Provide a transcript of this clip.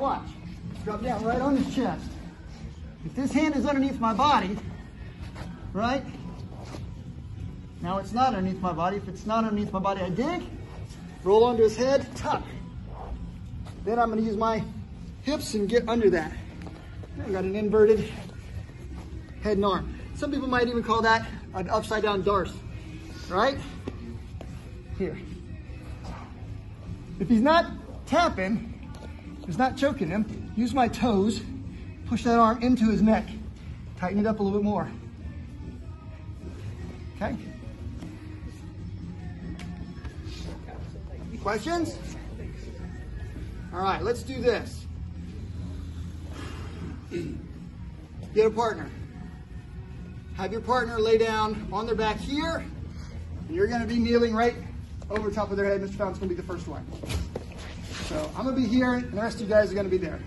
watch. Drop down right on his chest. If this hand is underneath my body, right? Now it's not underneath my body. If it's not underneath my body, I dig, roll onto his head, tuck. Then I'm gonna use my hips and get under that. I've got an inverted head and arm. Some people might even call that an upside down Darce, right? Here. If he's not tapping, he's not choking him, use my toes, push that arm into his neck. Tighten it up a little bit more. Okay? Questions? All right, let's do this. Get a partner. Have your partner lay down on their back here, and you're gonna be kneeling right over top of their head. Mr. Fountain's gonna be the first one. So I'm gonna be here, and the rest of you guys are gonna be there.